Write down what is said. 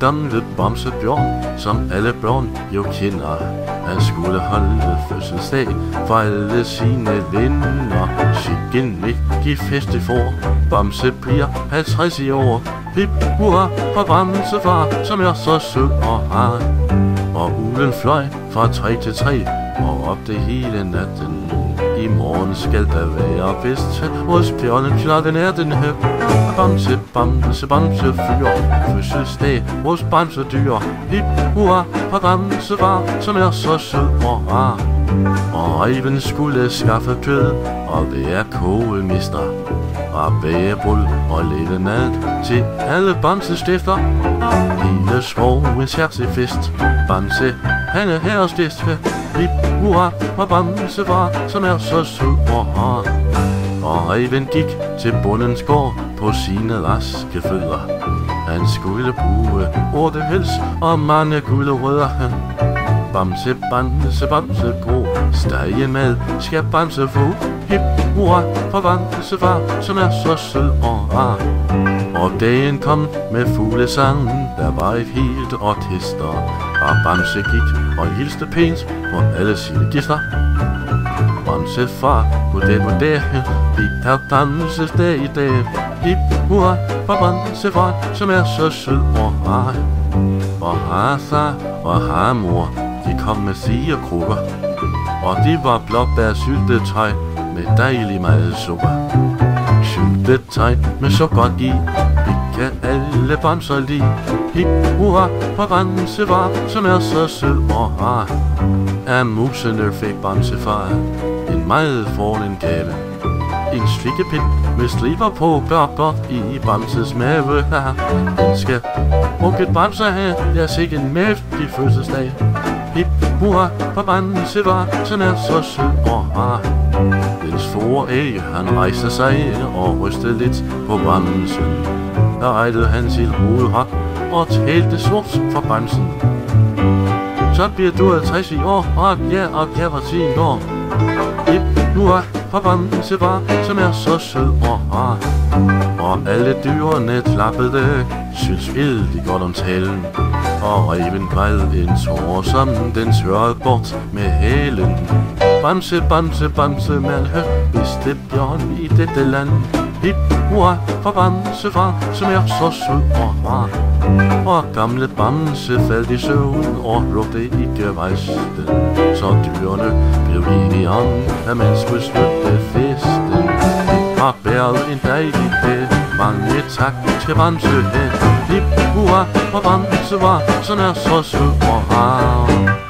gamle Bamsebjørn, som alle børn jo kender. Han skulle holde fødselsdag for alle sine venner. Sikken vigtig fest i for. Bamse bliver 50 i år. Hip hurra for Bamsefar, som er så sød og har. Og ulen fløj fra tre til tre og op det hele natten. I morgen skal der være fest hos bjørnen, klokken er den her. Bamse, bamse, bamse, fyr, fødselsdag hos bamse dyr. Hip, hurra, på bamse var som er så sød og rar. Og reven skulle skaffe kød og være kogemester Og bagebrud og lidt nat til alle bamse stifter. Hele skoven ser til fest. Bamse, han er her. Hip, hurra, og Bamse far, som er så sød og rar. Og Eivind gik til bundens gård på sine raske fødder. Han skulle bruge otte hels og mange gulde rødder. Bamse, bamse, bamse, gro, Stege med, skal bamse få Hip, hurra, for bamse far Som er så sød og rar og dagen kom med fuglesangen Der var et helt orkester. Og bamse gik og hilste pænt På alle sine gister Bamse far, goddag, goddag Vi er bamses dag i dag. Hip, hurra, for bamse far Som er så sød og rar. Og har far og har mor de kom med fire krukker, og de var blåbær syltetøj med dejlig meget sukker tegn med sukker i, vi kan alle bamser lide. Hip hurra, for bamsevar som er så sød og rar. Af musene fik bamsefar en meget fornem gave. En slikkepind med striber på gør godt i Bamses mave her. Den skal onkel bamser have, lad os ikke en mæftig fødselsdag. Hip hurra, for Bamse var, sådan er så sød og rar. Den store æg, han rejste sig og rystede lidt på Bamsen. Der rettede han sit hoved op og talte sort for Bamsen. Så bliver du 50 i år, og ja, og kan var 10 år. Hip nu for Bamse var, som er så sød og rar. Og alle dyrene klappede, synes vildt godt om talen. Og reven græd en tår, som den svørede bort med hælen Bamse, bamse, bamse, man hør, det bjørn i dette land. Hip, hurra, for Bamse far, som er så sød og rar. Og gamle Bamse faldt i søvn og råbte ikke rejsten. Så dyrene blev enige om, at man skulle slutte festen. Det Har været en dejlig dag, mange tak til Bamse have. Hip, hurra, for Bamse var, som er så sød og rar.